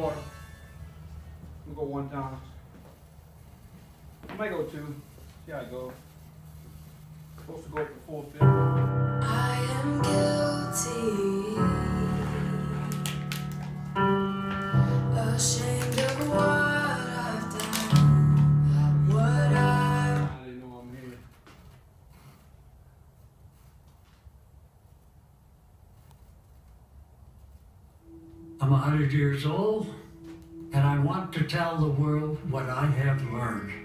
four. We'll go one down. I might go two. See how I go. Supposed to go up to 450. I am guilty. I'm 100 years old, and I want to tell the world what I have learned.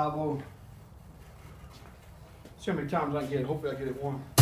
So See how many times I get it. Hopefully I get it one.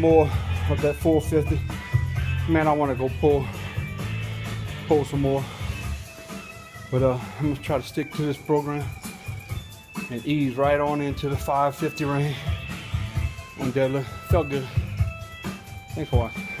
More of that 450. Man, I want to go pull, pull some more. But uh, I'm gonna try to stick to this program and ease right on into the 550 range on deadlift. Felt good. Thanks for watching.